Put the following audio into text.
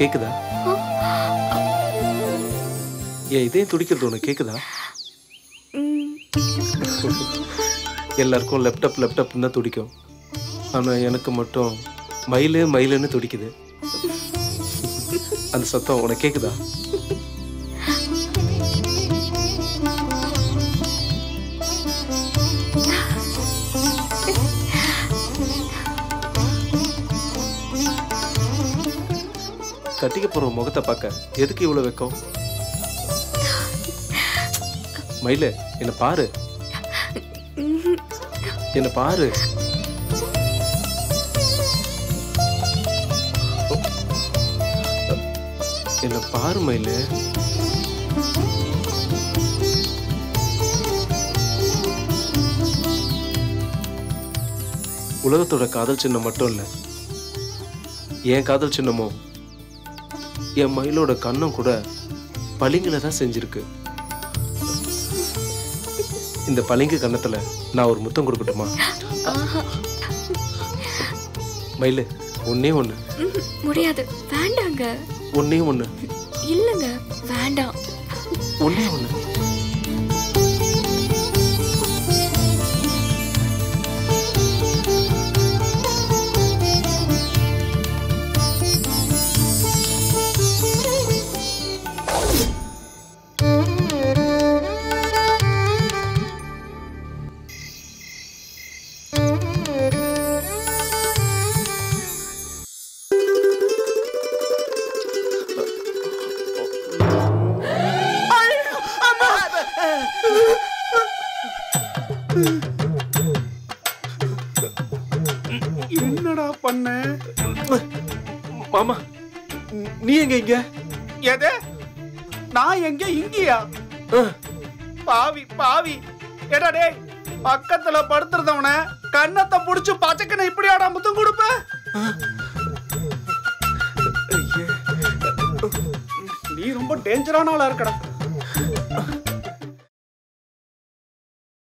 கேக்குதா? என் இதயம் துடிக்கிறது உனக்கு கேக்குதா? எல்லாருக்கும் லேப்டாப் லேப்டாப்னு தான் துடிக்கும். ஆனா எனக்கு மட்டும் மயிலு மயிலுன்னு துடிக்குது. அந்த சத்தம் உனக்கு கேக்குதா? கட்டிக்க போகிற முகத்தை பார்க்க எதுக்கு இவ்வளவு வைக்கும்? மயிலு என்ன பாரு. என்னை என்ன பாரு. என்ன பாரு மயிலு. உலகத்தோட காதல் சின்னம் மட்டும் இல்ல என் காதல் சின்னமும் என் மயிலோட கண்ணும் கூட பளிங்குல தான் செஞ்சிருக்கு. இந்த பளிங்கு கன்னத்துல நான் ஒரு முத்தம் கொடுக்கட்டுமா. மயிலு ஒன்னே ம், முடியாது. வேண்டாங்க. ஒன்னே ஒண்ணு இல்லைங்க. வேண்டாம். ஒன்னே ஒண்ணு என்னடா பண்ண? மாமா நீ எங்க இங்க? எது? நான் எங்க? இங்கயா? பாவி பாவி. எடா டேய் பக்கத்துல படுத்துறதவன கன்னத்தை புடிச்சு பச்சக்கன இப்படியாடா முத்தம் கொடுப்ப. நீ ரொம்ப டேஞ்சரான ஆளா இருக்கடா.